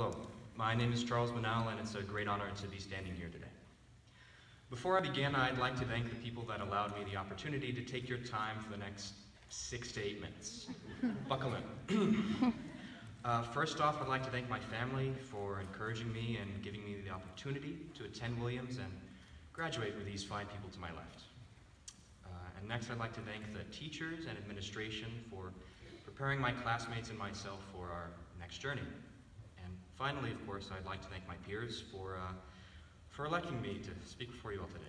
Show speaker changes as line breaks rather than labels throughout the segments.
Hello, my name is Charles Bunnell, and it's a great honor to be standing here today. Before I begin, I'd like to thank the people that allowed me the opportunity to take your time for the next six to eight minutes. Buckle in. uh, first off, I'd like to thank my family for encouraging me and giving me the opportunity to attend Williams and graduate with these fine people to my left. Uh, and next, I'd like to thank the teachers and administration for preparing my classmates and myself for our next journey. Finally, of course, I'd like to thank my peers for, uh, for electing me to speak before you all today.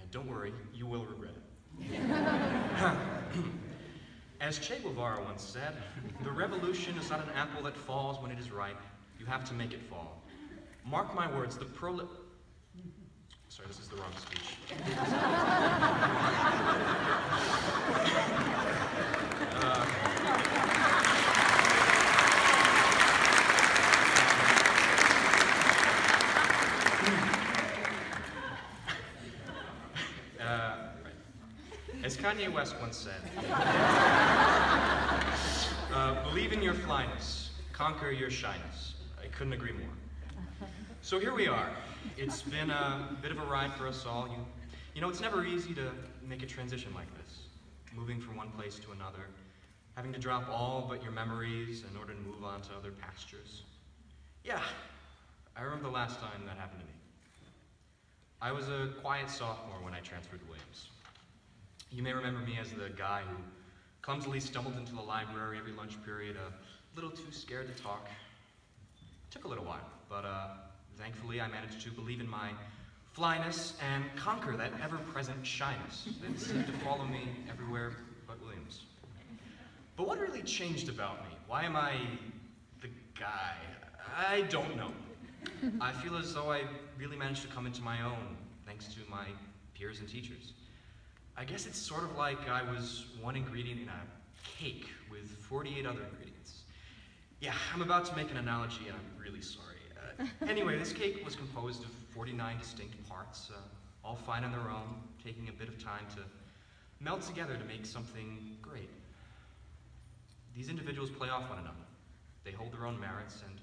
And don't worry, you will regret it. As Che Guevara once said, the revolution is not an apple that falls when it is ripe. You have to make it fall. Mark my words, the prole... Sorry, this is the wrong speech. As Kanye West once said, uh, believe in your flyness, conquer your shyness. I couldn't agree more. So here we are. It's been a bit of a ride for us all. You, you know, it's never easy to make a transition like this, moving from one place to another, having to drop all but your memories in order to move on to other pastures. Yeah, I remember the last time that happened to me. I was a quiet sophomore when I transferred to Williams. You may remember me as the guy who clumsily stumbled into the library every lunch period, a little too scared to talk. It took a little while, but uh, thankfully I managed to believe in my flyness and conquer that ever-present shyness that seemed to follow me everywhere but Williams. But what really changed about me? Why am I the guy? I don't know. I feel as though I really managed to come into my own thanks to my peers and teachers. I guess it's sort of like I was one ingredient in a cake with 48 other ingredients. Yeah, I'm about to make an analogy and I'm really sorry. Uh, anyway, this cake was composed of 49 distinct parts, uh, all fine on their own, taking a bit of time to melt together to make something great. These individuals play off one another. They hold their own merits, and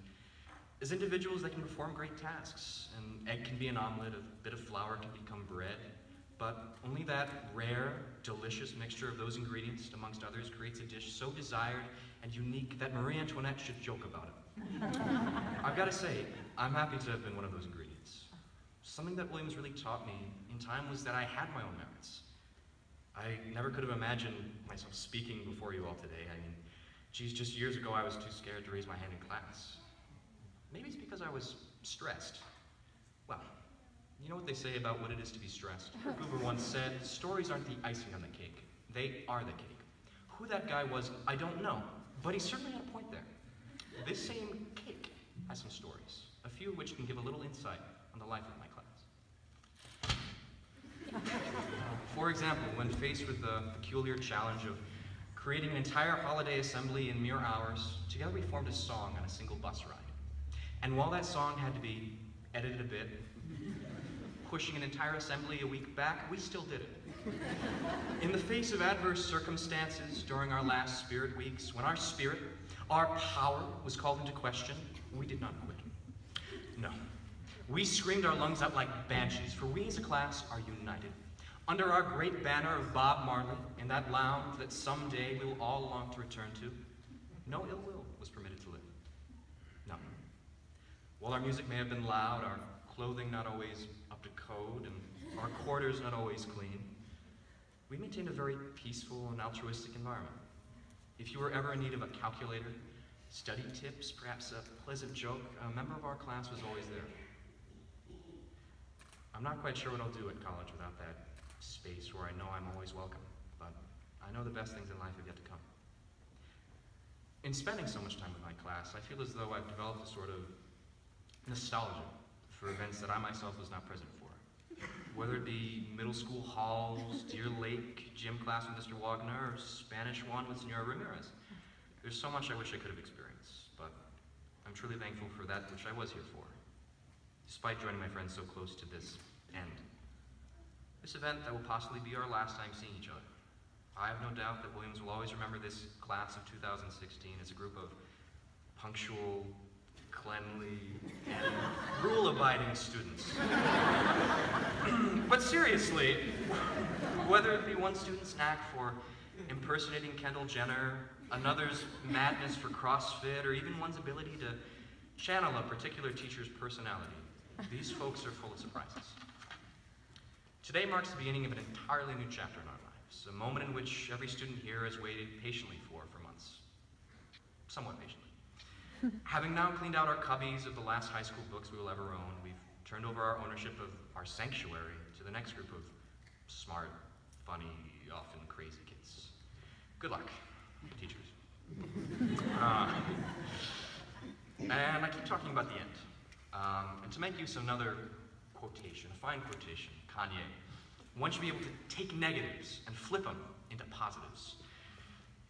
as individuals, they can perform great tasks. An egg can be an omelet, a bit of flour can become bread, but only that rare, delicious mixture of those ingredients, amongst others, creates a dish so desired and unique that Marie Antoinette should joke about it. I've got to say, I'm happy to have been one of those ingredients. Something that Williams really taught me in time was that I had my own merits. I never could have imagined myself speaking before you all today. I mean, geez, just years ago I was too scared to raise my hand in class. Maybe it's because I was stressed. Well, you know what they say about what it is to be stressed? Hoover once said, stories aren't the icing on the cake. They are the cake. Who that guy was, I don't know, but he certainly had a point there. This same cake has some stories, a few of which can give a little insight on the life of my class. For example, when faced with the peculiar challenge of creating an entire holiday assembly in mere hours, together we formed a song on a single bus ride. And while that song had to be edited a bit, pushing an entire assembly a week back, we still did it. In the face of adverse circumstances during our last Spirit Weeks, when our spirit, our power was called into question, we did not quit. No. We screamed our lungs out like banshees, for we as a class are united. Under our great banner of Bob Marley, in that lounge that someday we'll all long to return to, no ill will was permitted to live. No. While our music may have been loud, our clothing not always up to code, and our quarters not always clean, we maintained a very peaceful and altruistic environment. If you were ever in need of a calculator, study tips, perhaps a pleasant joke, a member of our class was always there. I'm not quite sure what I'll do at college without that space where I know I'm always welcome, but I know the best things in life have yet to come. In spending so much time with my class, I feel as though I've developed a sort of nostalgia for events that I myself was not present for. Whether it be middle school halls, Deer Lake, gym class with Mr. Wagner, or Spanish one with Senora Ramirez. There's so much I wish I could have experienced, but I'm truly thankful for that which I was here for, despite joining my friends so close to this end. This event that will possibly be our last time seeing each other. I have no doubt that Williams will always remember this class of 2016 as a group of punctual, cleanly, and rule-abiding students. but seriously, whether it be one student's knack for impersonating Kendall Jenner, another's madness for CrossFit, or even one's ability to channel a particular teacher's personality, these folks are full of surprises. Today marks the beginning of an entirely new chapter in our lives, a moment in which every student here has waited patiently for for months. Somewhat patiently. Having now cleaned out our cubbies of the last high school books we will ever own, we've turned over our ownership of our sanctuary to the next group of smart, funny, often crazy kids. Good luck, teachers. Uh, and I keep talking about the end. Um, and to make use of another quotation, a fine quotation, Kanye, one should be able to take negatives and flip them into positives.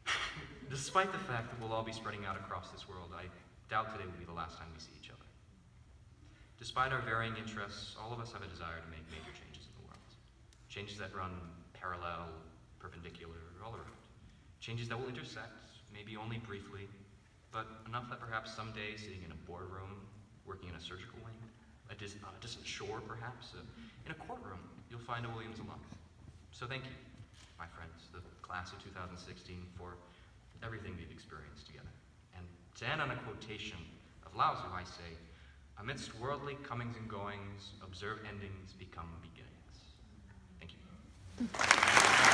Despite the fact that we'll all be spreading out across this world, I doubt today will be the last time we see each other. Despite our varying interests, all of us have a desire to make major changes in the world. Changes that run parallel, perpendicular, all around. Changes that will intersect, maybe only briefly, but enough that perhaps someday, sitting in a boardroom, working in a surgical wing, a, dis a distant shore perhaps, in a courtroom, you'll find a Williams alum. So thank you, my friends, the class of 2016, for everything we've experienced together. And to end on a quotation of Lao Tzu, I say, amidst worldly comings and goings, observe endings become beginnings. Thank you.